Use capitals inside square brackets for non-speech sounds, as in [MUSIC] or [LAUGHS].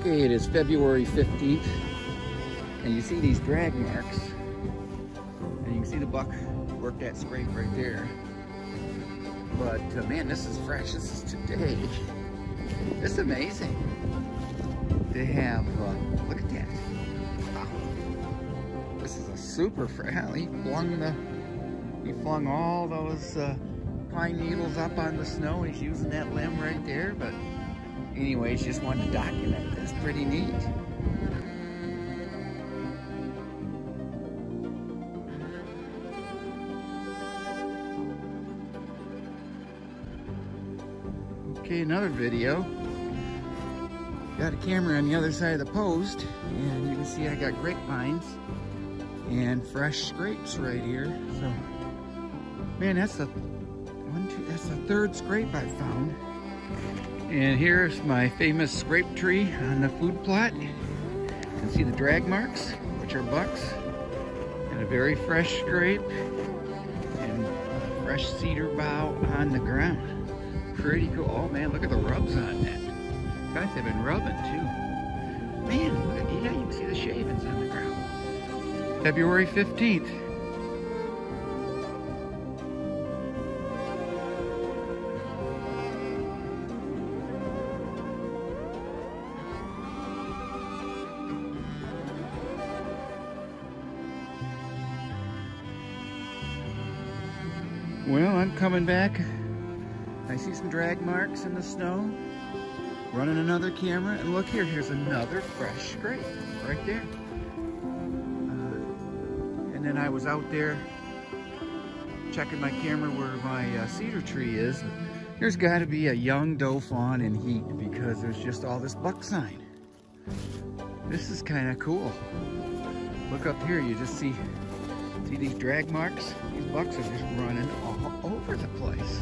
Okay, it is February 15th, and you see these drag marks, and you can see the buck work that scrape right there. But uh, man, this is fresh. This is today. [LAUGHS] It's amazing. They have, uh, look at that. Wow. This is a super fresh. He flung the, he flung all those uh, pine needles up on the snow. He's using that limb right there, but anyways, just wanted to document this. Pretty neat. Okay, another video. Got a camera on the other side of the post, and you can see I got grapevines and fresh scrapes right here. So, man, that's the one, two, that's the third scrape I found. And here's my famous scrape tree on the food plot. You can see the drag marks, which are bucks, and a very fresh scrape, and fresh cedar bough on the ground. Pretty cool. Oh man, look at the rubs on that. Guys have been rubbing too. Man, look at, yeah, you can see the shavings on the ground. February 15th. Well, I'm coming back. I see some drag marks in the snow. Running another camera, and look here, here's another fresh scrape right there. Uh, and then I was out there checking my camera where my uh, cedar tree is. There's got to be a young doe fawn in heat because there's just all this buck sign. This is kind of cool. Look up here, you just see See these drag marks? These bucks are just running all over the place.